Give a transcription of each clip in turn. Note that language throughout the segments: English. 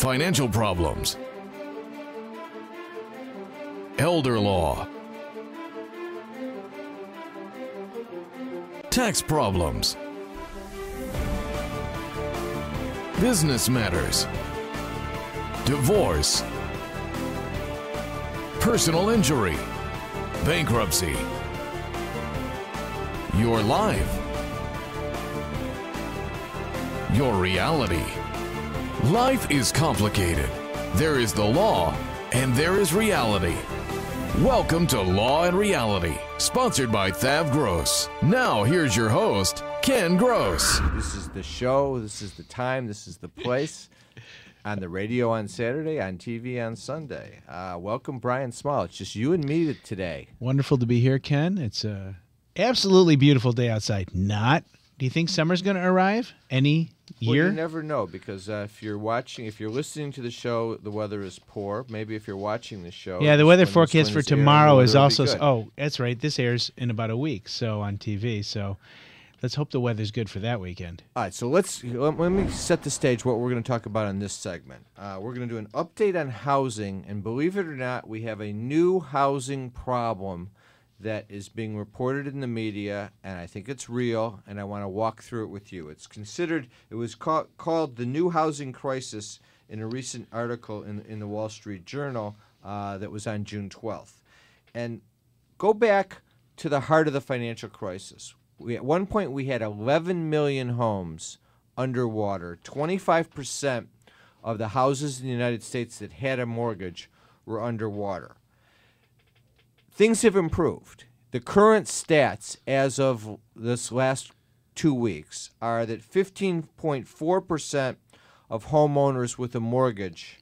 financial problems, elder law, tax problems, business matters, divorce, personal injury, bankruptcy, your life, your reality. Life is complicated. There is the law and there is reality. Welcome to Law and Reality, sponsored by Thav Gross. Now, here's your host, Ken Gross. This is the show. This is the time. This is the place. on the radio on Saturday, on TV on Sunday. Uh, welcome, Brian Small. It's just you and me today. Wonderful to be here, Ken. It's a absolutely beautiful day outside. Not. Do you think summer's going to arrive any Well, year? you never know because uh, if you're watching, if you're listening to the show, the weather is poor. Maybe if you're watching the show, yeah, the weather forecast for airing, tomorrow is weather will be also. Oh, that's right. This airs in about a week, so on TV. So let's hope the weather's good for that weekend. All right, so let's let, let me set the stage. What we're going to talk about in this segment, uh, we're going to do an update on housing, and believe it or not, we have a new housing problem that is being reported in the media, and I think it's real, and I want to walk through it with you. It's considered. It was ca- called the new housing crisis in a recent article in in the Wall Street Journal uh, that was on June twelfth, and go back to the heart of the financial crisis. We, at one point, we had 11 million homes underwater. 25% of the houses in the United States that had a mortgage were underwater. Things have improved. The current stats as of this last two weeks are that 15.4% of homeowners with a mortgage,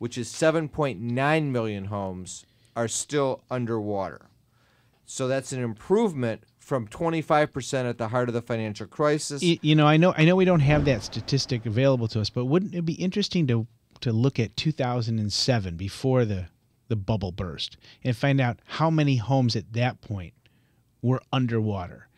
which is 7.9 million homes, are still underwater. So that's an improvement from 25% at the heart of the financial crisis. You know, I know, I know, we don't have that statistic available to us, but wouldn't it be interesting to to look at 2007 before the the bubble burst and find out how many homes at that point were underwater?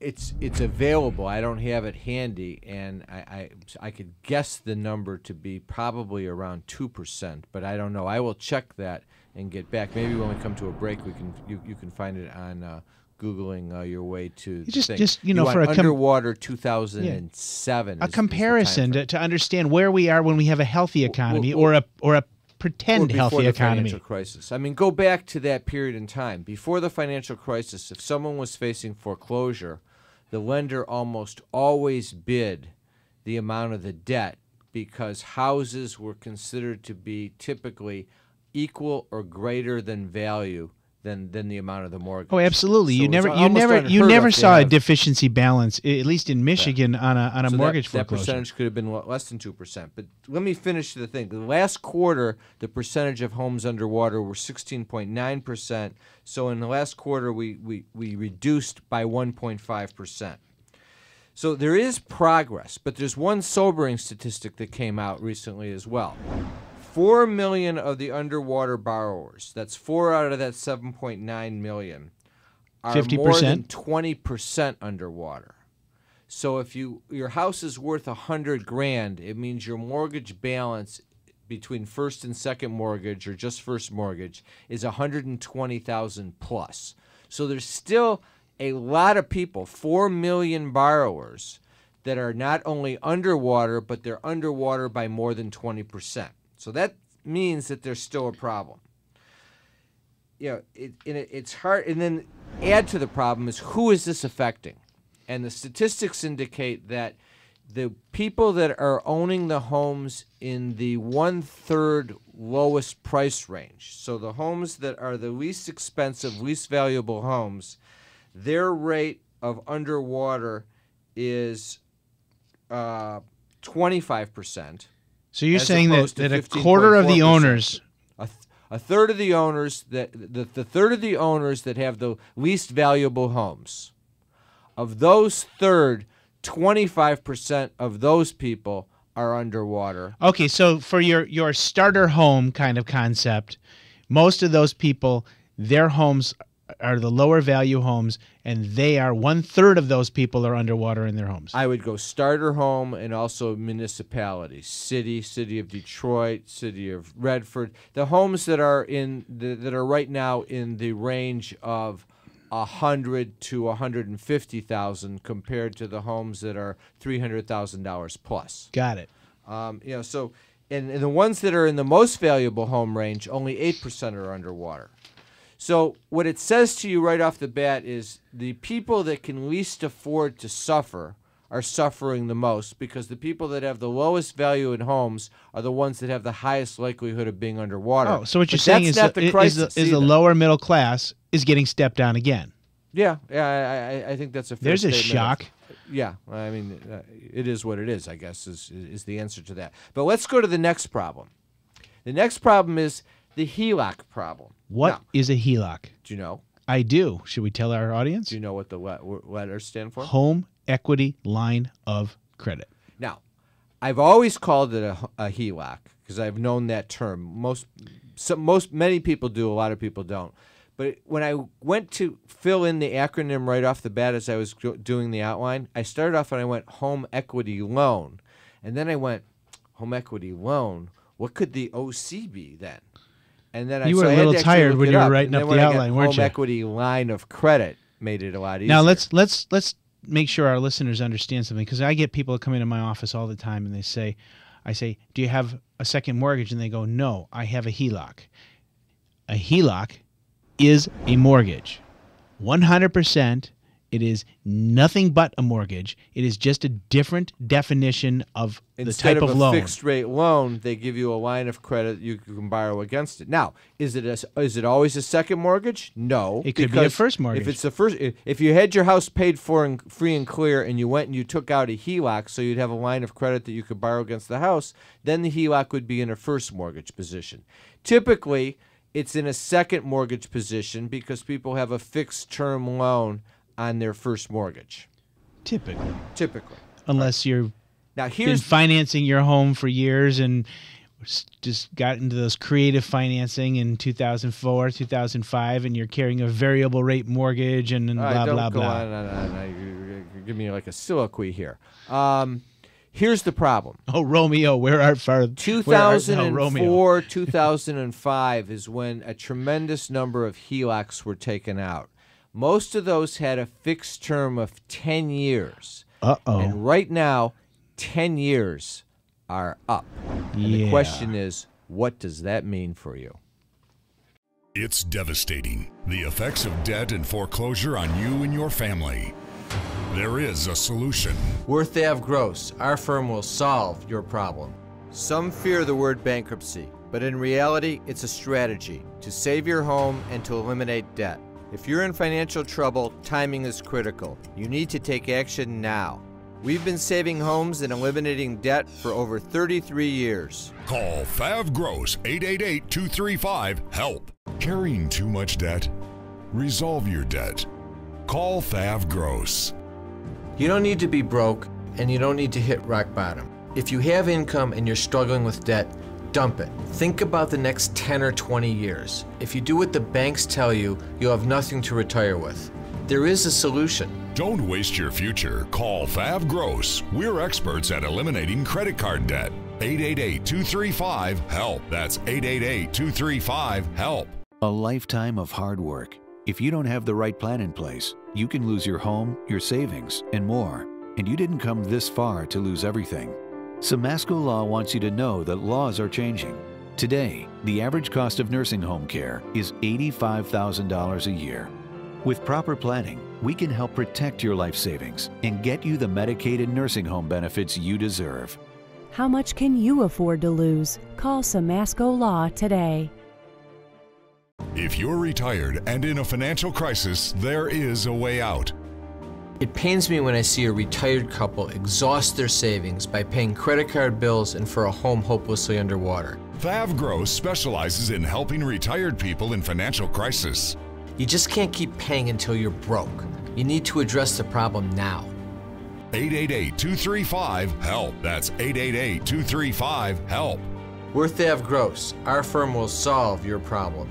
It's it's available. I don't have it handy, and I, I I could guess the number to be probably around two percent, but I don't know. I will check that and get back. Maybe when we come to a break, we can you, you can find it on uh, googling uh, your way to Just- thing. just, you know, want for a underwater 2007. A is- is the comparison to, to understand where we are when we have a healthy economy well- or a or a pretend healthy the economy. financial crisis. I mean, go back to that period in time before the financial crisis. If someone was facing foreclosure, the lender almost always bid the amount of the debt because houses were considered to be typically equal or greater than value than than the amount of the mortgage. Oh, absolutely. So you never, you never, you never saw a deficiency balance, at least in Michigan, on a on a so mortgage that, that percentage could have been less than 2%. But let me finish the thing. The last quarter, the percentage of homes underwater were 16.9%. So in the last quarter, we, we, we reduced by 1.5%. So there is progress, but there's one sobering statistic that came out recently as well. 4 million of the underwater borrowers, that's 4 out of that 7.9 million, are more 50%? than 20% underwater. So if you your house is worth a hundred grand, it means your mortgage balance between first and second mortgage or just first mortgage is a hundred and twenty thousand plus. So there's still a lot of people, four million borrowers, that are not only underwater, but they're underwater by more than twenty percent. So that means that there's still a problem you know, it, it, it's hard. And then add to the problem is who is this affecting? And the statistics indicate that the people that are owning the homes in the one third lowest price range, so the homes that are the least expensive, least valuable homes, their rate of underwater is uh, 25%. So you're saying that, that a quarter of the owners A, th- a third of the owners that the, the third of the owners that have the least valuable homes of those third 25% of those people are underwater. Okay, so for your your starter home kind of concept, most of those people, their homes are the lower value homes, and they are one third of those people are underwater in their homes. I would go starter home and also municipalities, city, city of Detroit, city of Redford, the homes that are in the, that are right now in the range of a hundred to a hundred and fifty thousand compared to the homes that are three hundred thousand dollars plus. Got it. Um, you know, so and, and the ones that are in the most valuable home range, only eight percent are underwater. So what it says to you right off the bat is the people that can least afford to suffer are suffering the most because the people that have the lowest value in homes are the ones that have the highest likelihood of being underwater. Oh, so what you're saying is, the, the is, the, is the lower middle class is getting stepped down again. Yeah, yeah, I, I, I think that's a fair There's a of- shock. yeah, I mean, uh, it is what it is. I guess is is the answer to that. But let's go to the next problem. The next problem is the HELOC problem. What Now, is a HELOC? do you know? I do. Should we tell our audience? Do you know what the le- w- letters stand for? Home equity line of credit. Now, I've always called it a, a HELOC because I've known that term. Most, some, most, many people do. A lot of people don't. But when I went to fill in the acronym right off the bat as I was go- doing the outline, I started off and I went home equity loan, and then I went home equity loan. What could the OC be then? And then I, You so were I a little tired when you were up. writing up the outline, weren't home you? equity line of credit made it a lot easier. Now let's let's let's make sure our listeners understand something because I get people that come into my office all the time and they say, I say, do you have a second mortgage? And they go, no, I have a HELOC. A HELOC is a mortgage, one hundred percent. It is nothing but a mortgage. It is just a different definition of instead the type of, of, a loan. fixed rate loan, they give you a line of credit you can borrow against it. Now, is it a, is it always a second mortgage? No, It could be a first mortgage. If it's the first, if you had your house paid for and free and clear, and you went and you took out a HELOC, so you'd have a line of credit that you could borrow against the house, then the HELOC would be in a first mortgage position. Typically, it's in a second mortgage position because people have a fixed term loan on their first mortgage. Typically, Typically. unless you're Now been here's financing your home for years and just got into those creative financing in 2004, 2005, and you're carrying a variable rate mortgage and, and blah right, blah go blah. on on. Now You're, giving me like a soliloquy here. Um, here's the problem. Oh, Romeo, where art far? where art 2004, 2005 is when a tremendous number of HELOCs were taken out. Most of those had a fixed term of 10 years. Uh oh. And right now, 10 years are up. And the question is, what does that mean for you? It's devastating. The effects of debt and foreclosure on you and your family. There is a solution. Worth Ave Gross, our firm will solve your problem. Some fear the word bankruptcy, but in reality, it's a strategy to save your home and to eliminate debt. If you're in financial trouble, timing is critical. You need to take action now. We've been saving homes and eliminating debt for over 33 years. Call Thav Gross 888 235 HELP. Carrying too much debt? Resolve your debt. Call Thav Gross. You don't need to be broke and you don't need to hit rock bottom. If you have income and you're struggling with debt, dump it. Think about the next 10 or 20 years. If you do what the banks tell you, you'll have nothing to retire with. There is a solution. Don't waste your future. Call Thav Gross. We're experts at eliminating credit card debt. 888 235 HELP. That's 888 235 HELP. A lifetime of hard work. If you don't have the right plan in place, you can lose your home, your savings, and more. And you didn't come this far to lose everything. Simasko Law wants you to know that laws are changing. Today, the average cost of nursing home care is $85,000 a year. With proper planning, we can help protect your life savings and get you the medicated nursing home benefits you deserve. How much can you afford to lose? Call Simasko Law today. If you're retired and in a financial crisis, there is a way out. It pains me when I see a retired couple exhaust their savings by paying credit card bills and for a home hopelessly underwater. Thav Gross specializes in helping retired people in financial crisis. You just can't keep paying until you're broke. You need to address the problem now. 888 235 HELP. That's 888 235 HELP. Worth Ave Gross, our firm will solve your problem.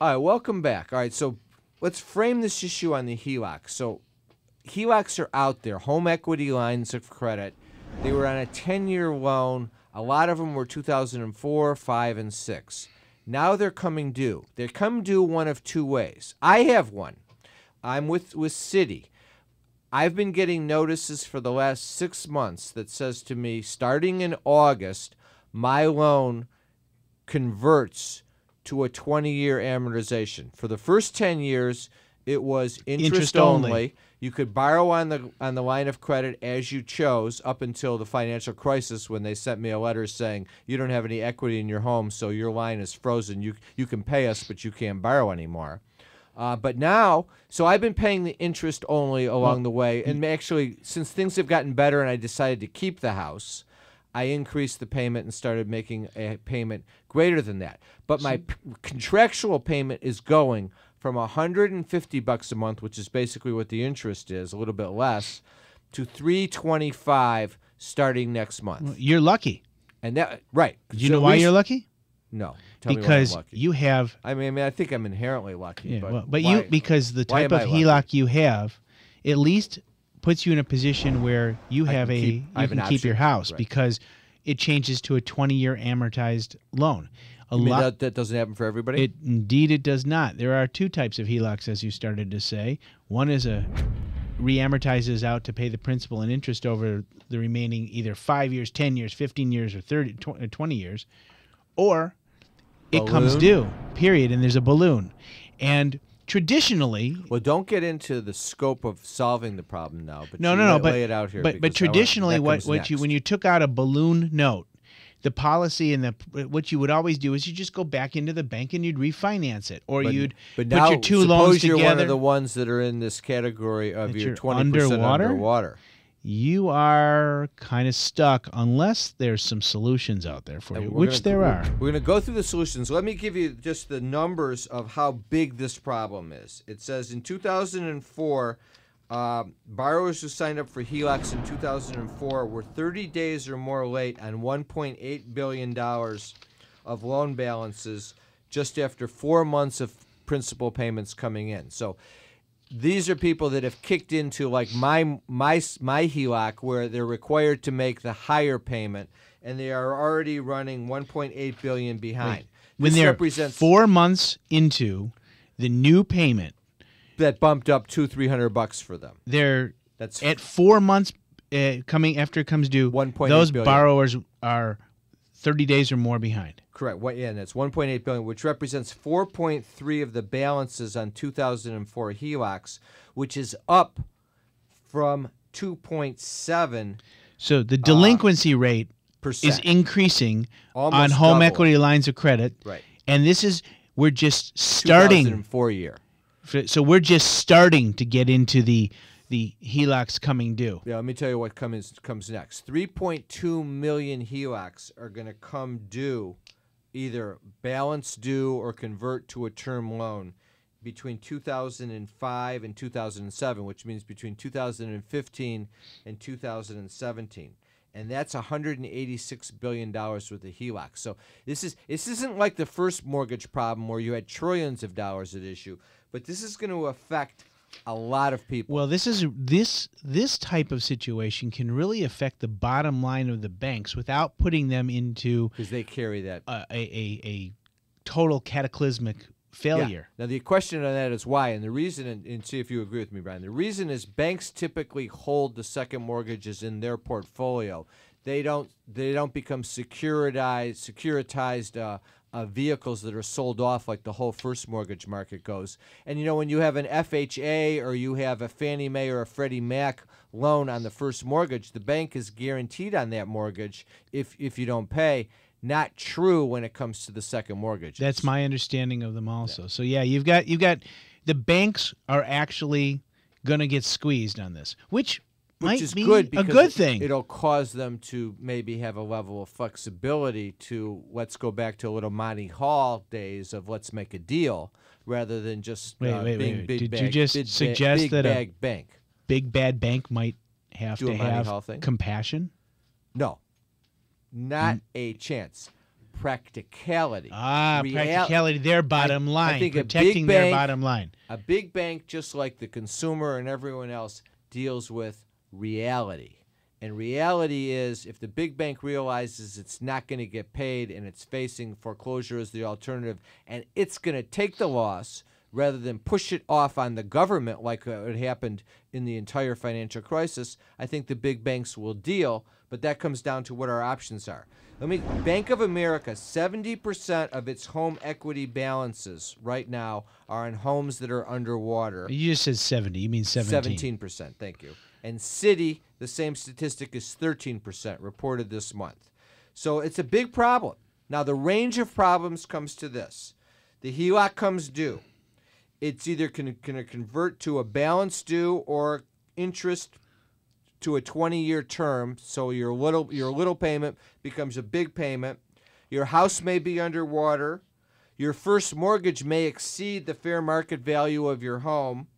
All right, welcome back. All right, so let's frame this issue on the HELOC. So HELOCs are out there, home equity lines of credit. They were on a 10-year loan. A lot of them were 2004, 5, and 6. Now they're coming due. They come due one of two ways. I have one. I'm with with Citi. I've been getting notices for the last six months that says to me, starting in August, my loan converts to a 20 year amortization. For the first 10 years, it was interest, Interest only. only. You could borrow on the on the line of credit as you chose up until the financial crisis when they sent me a letter saying you don't have any equity in your home, so your line is frozen. You you can pay us, but you can't borrow anymore. Uh, but now, so I've been paying the interest only along the way, and actually, since things have gotten better, and I decided to keep the house, I increased the payment and started making a payment greater than that. But my p- contractual payment is going from 150 bucks a month, which is basically what the interest is, a little bit less, to 325 starting next month. You're lucky. And that right? Do you So know why you're lucky? No, Tell me why I'm because you have I mean, I mean, I think I'm inherently lucky. Yeah, but well, but why- you because the type of HELOC you have, at least puts you in a position where you have a keep- you I have can an keep your house right. because it changes to a 20 year amortized loan. A You lot that, that doesn't happen for everybody. it indeed it does not. There are two types of HELOCs as you started to say. One is a reamortizes out to pay the principal and interest over the remaining either 5 years, 10 years, 15 years or 30 tw- uh, 20 years or it comes due. Period and there's a balloon. And traditionally well, don't get into the scope of solving the problem now. But No, no, no. lay, But lay it out here. But but because I want- traditionally, what what you when you took out a balloon note, the policy and the what you would always do is you just go back into the bank and you'd refinance it, or but, you'd but put now your two suppose loans you're together. one of the ones that are in this category of your you're twenty percent underwater? underwater. you are kind of stuck unless there's some solutions out there for And you, which gonna- there we're- are. We're going to go through the solutions. Let me give you just the numbers of how big this problem is. It says in 2004, uh, borrowers who signed up for HELOCs in 2004 were 30 days or more late on 1.8 billion dollars of loan balances just after four months of principal payments coming in. So these are people that have kicked into like my my my HELOC where they're required to make the higher payment and they are already running 1.8 billion behind. When this they're represents four months into the new payment, that bumped up two three hundred bucks for them. they're That's at four months uh, coming after it comes due. One point those borrowers are 30 days or more behind. correct. What? Yeah, and that's 1.8 billion, which represents 4.3 of the balances on 2004 HELOCs, which is up from 2.7 So the delinquency rate percent. is increasing on home double. equity lines of credit. Right. And this is we're just starting 2004 year. So we're just starting to get into the the HELOCs coming due. Yeah, let me tell you what comes comes next. 3.2 million HELOCs are going to come due, either balance due or convert to a term loan between 2005 and 2007, which means between 2015 and 2017. And that's 186 billion dollars worth of HELOCs. So this is this isn't like the first mortgage problem where you had trillions of dollars at issue, but this is going to affect a lot of people. Well, this is this this type of situation can really affect the bottom line of the banks without putting them into because they carry that a a, a, a total cataclysmic failure. Now the question on that is why, and the reason, and, and see if you agree with me, Brian. The reason is banks typically hold the second mortgages in their portfolio. They don't. They don't become securitized, securitized uh, uh, vehicles that are sold off like the whole first mortgage market goes. And you know when you have an FHA or you have a Fannie Mae or a Freddie Mac loan on the first mortgage, the bank is guaranteed on that mortgage if if you don't pay. Not true when it comes to the second mortgage. That's my understanding of them also. So yeah, you've got you've got the banks are actually going to get squeezed on this, which, which is be good a because good thing. It'll cause them to maybe have a level of flexibility to let's go back to a little Monty Hall days of let's make a deal rather than just Wait, uh, wait, being wait. big Did bag, you just big suggest big that a- bank. Big bad bank might have Do to have compassion. No, not Mm. a chance. practicality. Ah, Real- practicality, their bottom I line, think a big their bank- bottom line. A big bank, just like the consumer and everyone else, deals with reality. And reality is if the big bank realizes it's not going to get paid and it's facing foreclosure as the alternative, and it's going to take the loss rather than push it off on the government like it happened in the entire financial crisis, I think the big banks will deal. But that comes down to what our options are. Let me Bank of America, 70% of its home equity balances right now are in homes that are underwater. You just said 70. You mean 17. 17%, thank you. And Citi, the same statistic is 13% reported this month. So it's a big problem. Now, the range of problems comes to this the HELOC comes due. It's either going to convert to a balance due or interest to a 20 year term. So your little, your little payment becomes a big payment. Your house may be underwater. Your first mortgage may exceed the fair market value of your home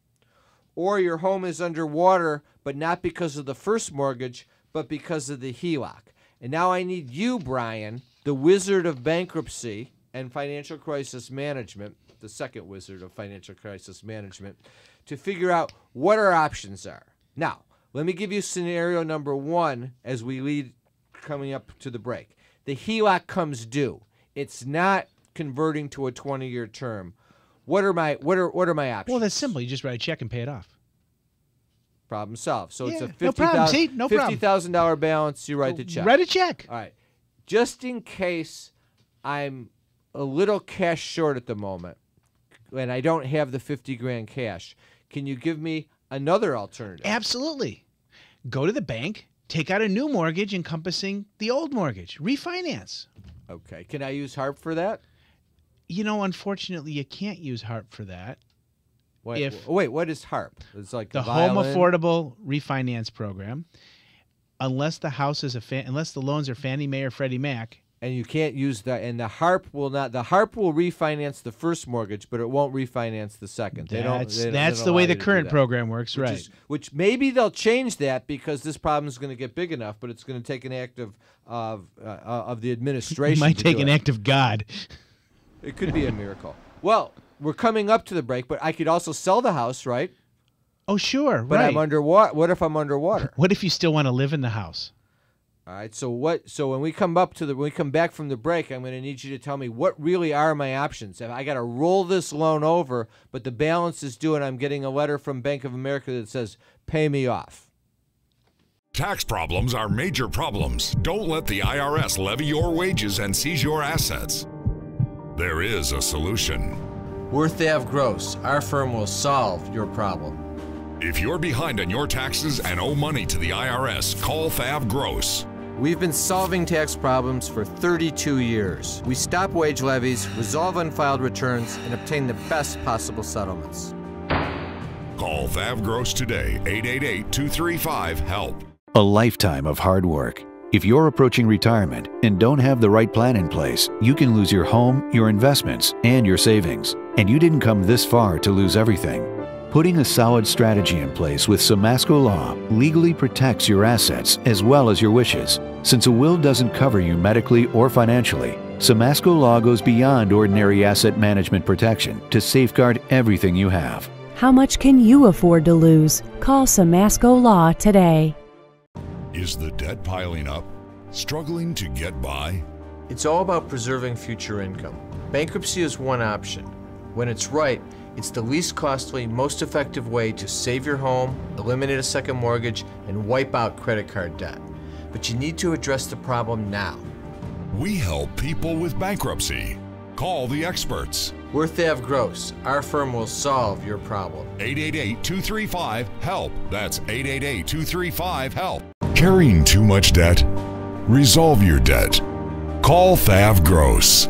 or your home is underwater, but not because of the first mortgage, but because of the HELOC. And now I need you, Brian, the wizard of bankruptcy and financial crisis management, the second wizard of financial crisis management, to figure out what our options are. Now, let me give you scenario number one as we lead coming up to the break. The HELOC comes due. It's not converting to a 20 year term. What are my what are what are my options? Well, that's simple. You just write a check and pay it off. Problem solved. So it's a no fifty problem. thousand No problem. fifty thousand dollar balance. You write the check. Write a check. All right. Just in case I'm a little cash short at the moment, and I don't have the fifty grand cash, can you give me another alternative? Absolutely. Go to the bank, take out a new mortgage encompassing the old mortgage, refinance. Okay. Can I use HARP for that? You know, unfortunately, you can't use HARP for that. Wait, If- wait, what is HARP? It's like The? Home Affordable Refinance Program, unless the house is a fan, unless the loans are Fannie Mae or Freddie Mac, and you can't use that. And the HARP will not. The HARP will refinance the first mortgage, but it won't refinance the second. They don't. that's they don't- they that's don't the way the you to do current program works, which right? is- which maybe they'll change that because this problem is going to get big enough, but it's going to take an act of of uh, of the administration. it might take an it. act of God. It could be a miracle. Well, we're coming up to the break, but I could also sell the house, right? Oh, sure, But right. I'm underwater. What if I'm underwater? what if you still want to live in the house? All right. So what? So when we come up to the when we come back from the break, I'm going to need you to tell me what really are my options. If I got to roll this loan over, but the balance is due, and I'm getting a letter from Bank of America that says pay me off. Tax problems are major problems. Don't let the IRS levy your wages and seize your assets. There is a solution. Worth Ave Gross. Our firm will solve your problem. If you're behind on your taxes and owe money to the IRS, call Thav Gross. We've been solving tax problems for 32 years. We stop wage levies, resolve unfiled returns, and obtain the best possible settlements. Call Thav Gross today, 888 235 HELP. A lifetime of hard work. If you're approaching retirement and don't have the right plan in place, you can lose your home, your investments, and your savings. And you didn't come this far to lose everything. Putting a solid strategy in place with Simasko Law legally protects your assets as well as your wishes. Since a will doesn't cover you medically or financially, Simasko Law goes beyond ordinary asset management protection to safeguard everything you have. How much can you afford to lose? Call Simasko Law today. Is the debt piling up? Struggling to get by? It's all about preserving future income. Bankruptcy is one option. When it's right, it's the least costly, most effective way to save your home, eliminate a second mortgage, and wipe out credit card debt. But you need to address the problem now. We help people with bankruptcy. Call the experts. Worth Ave Gross. Our firm will solve your problem. 888 235 HELP. That's 888 235 HELP. Carrying too much debt? Resolve your debt. Call Thav Gross.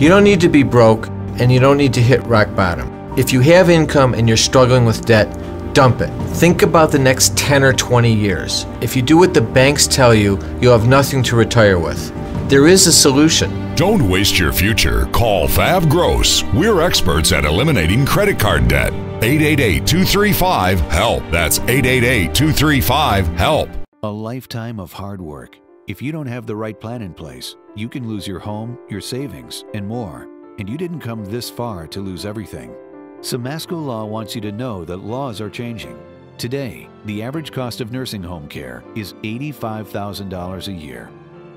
You don't need to be broke, and you don't need to hit rock bottom. If you have income and you're struggling with debt, dump it. Think about the next 10 or 20 years. If you do what the banks tell you, you'll have nothing to retire with. There is a solution. Don't waste your future. Call Thav Gross. We're experts at eliminating credit card debt. 888 235 HELP. That's 888 235 HELP. A lifetime of hard work. If you don't have the right plan in place, you can lose your home, your savings, and more. And you didn't come this far to lose everything. Simasko Law wants you to know that laws are changing. Today, the average cost of nursing home care is $85,000 a year.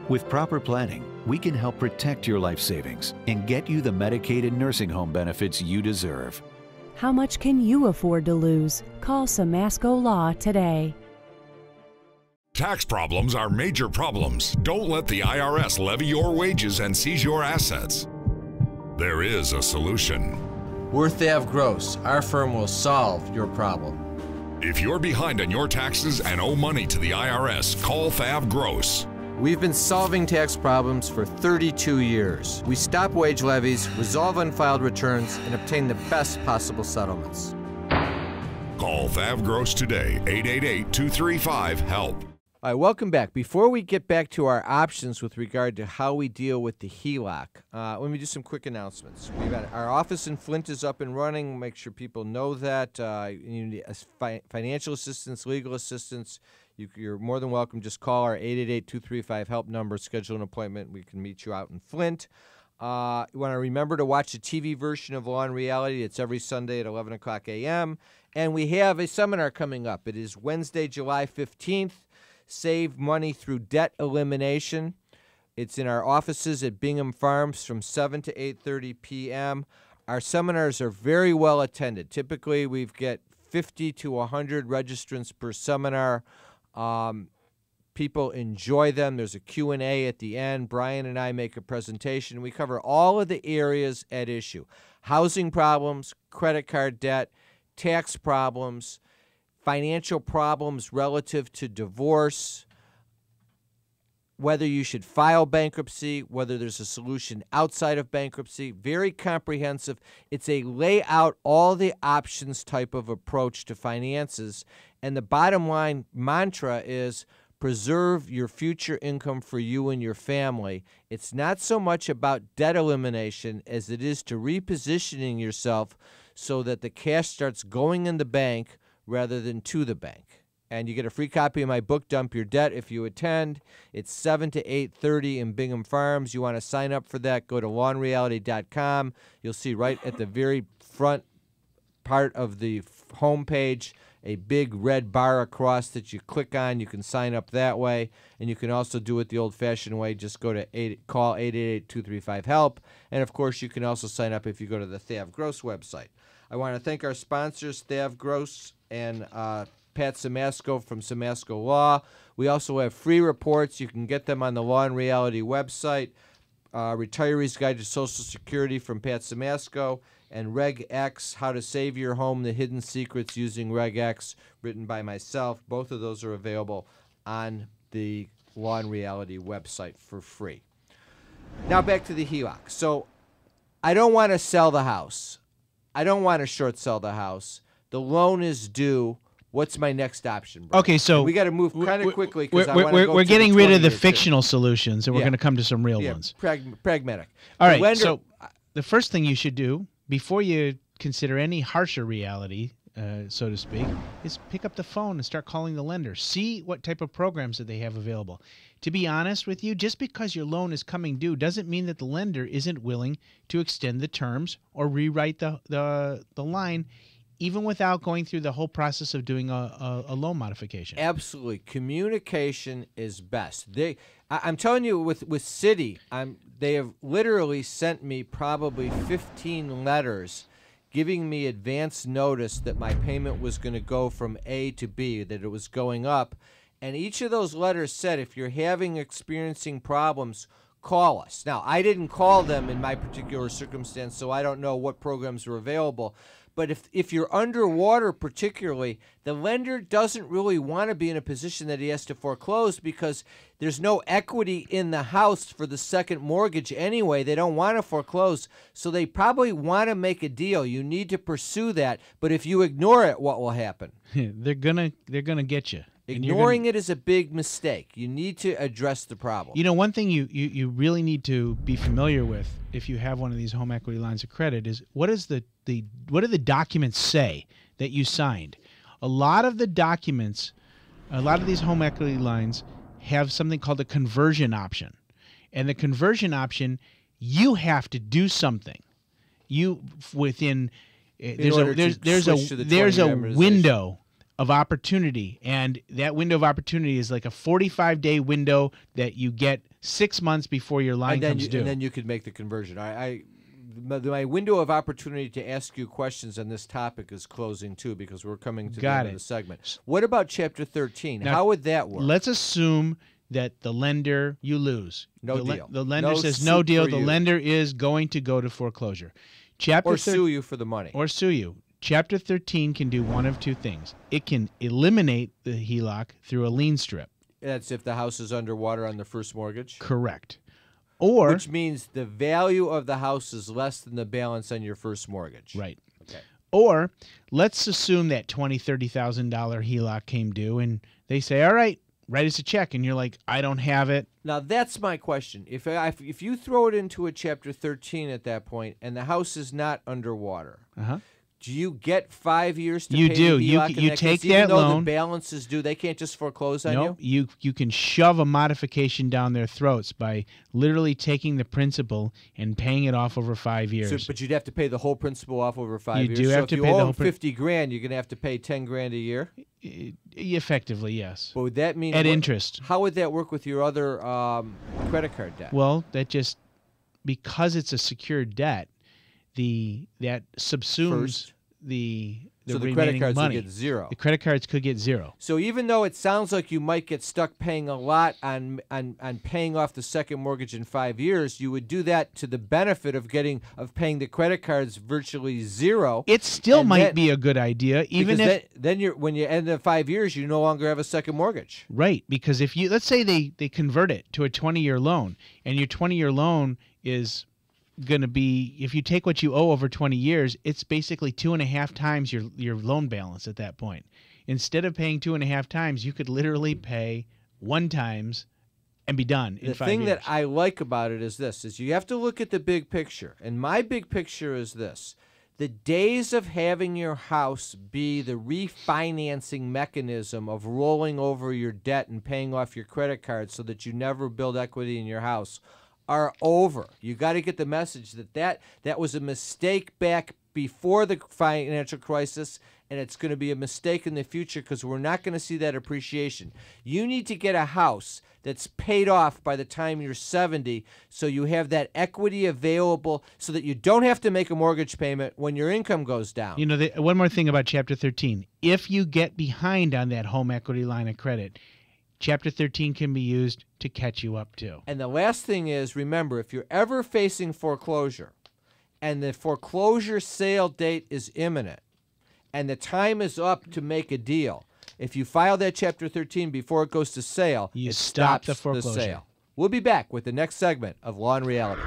With proper planning, we can help protect your life savings and get you the medicated nursing home benefits you deserve. How much can you afford to lose? Call Simasko Law today. Tax problems are major problems. Don't let the IRS levy your wages and seize your assets. There is a solution. Worth Ave Gross, our firm will solve your problem. If you're behind on your taxes and owe money to the IRS, call Thav Gross. We've been solving tax problems for 32 years. We stop wage levies, resolve unfiled returns, and obtain the best possible settlements. Call Thav Gross today, 888 235 HELP. All right, welcome back. Before we get back to our options with regard to how we deal with the HELOC, uh, let me do some quick announcements. We've got our office in Flint is up and running. Make sure people know that. Uh, you need fi- financial assistance, legal assistance. You, you're more than welcome. Just call our 888-235-HELP number, schedule an appointment. We can meet you out in Flint. Uh, you want to remember to watch the TV version of Law and Reality. It's every Sunday at 11 o'clock a.m. And we have a seminar coming up. It is Wednesday, July 15th save money through debt elimination. It's in our offices at Bingham Farms from 7 to 8:30 p.m. Our seminars are very well attended. Typically, we've get 50 to 100 registrants per seminar. Um, people enjoy them. There's a Q&A at the end. Brian and I make a presentation. We cover all of the areas at issue. Housing problems, credit card debt, tax problems, financial problems relative to divorce, whether you should file bankruptcy, whether there's a solution outside of bankruptcy. Very comprehensive. It's a lay out all the options type of approach to finances. And the bottom line mantra is preserve your future income for you and your family. It's not so much about debt elimination as it is to repositioning yourself so that the cash starts going in the bank rather than to the bank. And you get a free copy of my book, Dump Your Debt, if you attend. It's 7 to 8.30 in Bingham Farms. You want to sign up for that, go to lawandreality.com. You'll see right at the very front part of the homepage a big red bar across that you click on. You can sign up that way, and you can also do it the old-fashioned way. Just go to eight, call 888-235-HELP, and of course, you can also sign up if you go to the Thav Gross website. I want to thank our sponsors, Thav Gross and uh, Pat Simasko from Simasko Law. We also have free reports. You can get them on the Law and Reality website. Uh, Retiree's Guide to Social Security from Pat Simasko, and Reg X, How to Save Your Home, The Hidden Secrets Using Reg X, written by myself. Both of those are available on the Law and Reality website for free. Now back to the HELOC. So I don't want to sell the house. I don't want to short sell the house. The loan is due. What's my next option? Brian? Okay, so we got to move kind of quickly because we're, we're, go we're getting rid of the 20 year too. fictional solutions, and we're Yeah. going to come to some real Yeah, ones. prag- pragmatic. All The right. lender- so the first thing you should do before you consider any harsher reality, uh, so to speak, is pick up the phone and start calling the lender. See what type of programs that they have available. To be honest with you, just because your loan is coming due doesn't mean that the lender isn't willing to extend the terms or rewrite the the, the line, even without going through the whole process of doing a, a, a loan modification. Absolutely, communication is best. They, I, I'm telling you, with with Citi, I'm they have literally sent me probably 15 letters, giving me advance notice that my payment was going to go from A to B, that it was going up, and each of those letters said, if you're having experiencing problems. Call us. Now, I didn't call them in my particular circumstance, so I don't know what programs are available. But if if you're underwater, particularly, the lender doesn't really want to be in a position that he has to foreclose because there's no equity in the house for the second mortgage anyway. They don't want to foreclose, so they probably want to make a deal. You need to pursue that, but if you ignore it, what will happen? they're gonna they're gonna get you. You're gonna- Ignoring it is a big mistake. You need to address the problem. You know, one thing you, you, you really need to be familiar with if you have one of these home equity lines of credit is what is the, the what do the documents say that you signed? A lot of the documents, a lot of these home equity lines have something called a conversion option. And the conversion option, you have to do something. You within uh, there's a there's there's a the there's a window of opportunity and that window of opportunity is like a 45 day window that you get 6 months before your line and then comes you, due. and then you could make the conversion. I, I my, my window of opportunity to ask you questions on this topic is closing too because we're coming to Got the end it. of the segment. What about chapter 13? Now, How would that work? Let's assume that the lender you lose. No the, deal. the lender No says no deal. The you. lender is going to go to foreclosure. Chapter or sue you for the money. or sue you. Chapter 13 can do one of two things. It can eliminate the HELOC through a lien strip. That's if the house is underwater on the first mortgage. Correct. Or Which means the value of the house is less than the balance on your first mortgage. right. Okay. Or let's assume that twenty, thirty thousand dollar HELOC came due, and they say, "All right, write us a check," and you're like, "I don't have it." Now that's my question. If I, if you throw it into a chapter 13 at that point and the house is not underwater, Uh-huh. Do you get five years to You pay do. the You HELOC c- in you take that loan- the balance is due? They can't just foreclose on No, you. you you can shove a modification down their throats by literally taking the principal and paying it off over five years. So, but you'd have to pay the whole principal off over five You years. do so have to you pay the whole them prin- fifty grand, you're going to have to pay ten grand a year. Effectively, yes. But would that mean At what- interest. How would that work with your other um, credit card debt? Well, that just because it's a secured debt, the that subsumes First. the the so the credit cards money. would get zero. The credit cards could get zero. So even though it sounds like you might get stuck paying a lot on, on on paying off the second mortgage in five years, you would do that to the benefit of getting of paying the credit cards virtually zero. It still And might that- be a good idea, even if then, then you're when you end at five years, you no longer have a second mortgage. Right, because if you let's say they they convert it to a 20-year loan and your 20-year loan is going to be if you take what you owe over 20 years, it's basically two and a half times your your loan balance at that point. Instead of paying two and a half times, you could literally pay one times and be done in the thing years. that I like about it is this: is you have to look at the big picture, and my big picture is this: the days of having your house be the refinancing mechanism of rolling over your debt and paying off your credit card so that you never build equity in your house are over. You got to get the message that that that was a mistake back before the financial crisis and it's going to be a mistake in the future because we're not going to see that appreciation. You need to get a house that's paid off by the time you're 70 so you have that equity available so that you don't have to make a mortgage payment when your income goes down. You know, the, one more thing about Chapter 13. If you get behind on that home equity line of credit, Chapter 13 can be used to catch you up too. And the last thing is remember, if you're ever facing foreclosure and the foreclosure sale date is imminent and the time is up to make a deal, if you file that Chapter 13 before it goes to sale, You stop the foreclosure. sale. We'll be back with the next segment of Law and Reality.